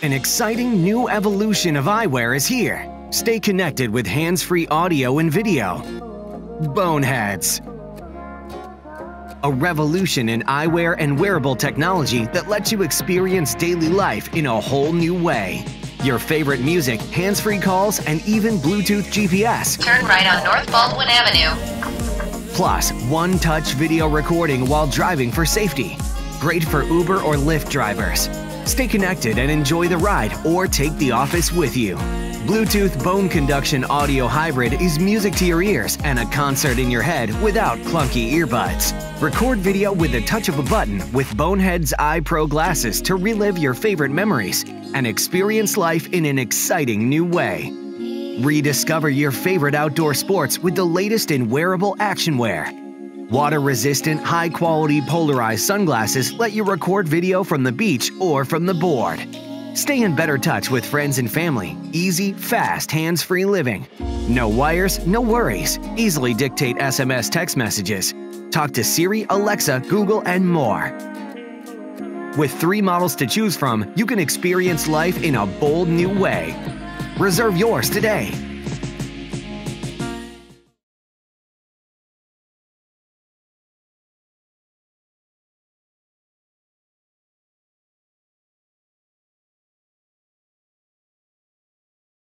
An exciting new evolution of eyewear is here. Stay connected with hands-free audio and video. Boneheads. A revolution in eyewear and wearable technology that lets you experience daily life in a whole new way. Your favorite music, hands-free calls, and even Bluetooth GPS. Turn right on North Baldwin Avenue. Plus, one-touch video recording while driving for safety. Great for Uber or Lyft drivers. Stay connected and enjoy the ride or take the office with you. Bluetooth Bone Conduction Audio Hybrid is music to your ears and a concert in your head without clunky earbuds. Record video with the touch of a button with Bonehead's Eye Pro glasses to relive your favorite memories and experience life in an exciting new way. Rediscover your favorite outdoor sports with the latest in wearable action wear. Water resistant, high quality polarized sunglasses let you record video from the beach or from the board. Stay in better touch with friends and family. Easy, fast, hands free living. No wires, no worries. Easily dictate SMS text messages. Talk to Siri, Alexa, Google, and more. With three models to choose from, you can experience life in a bold new way. Reserve yours today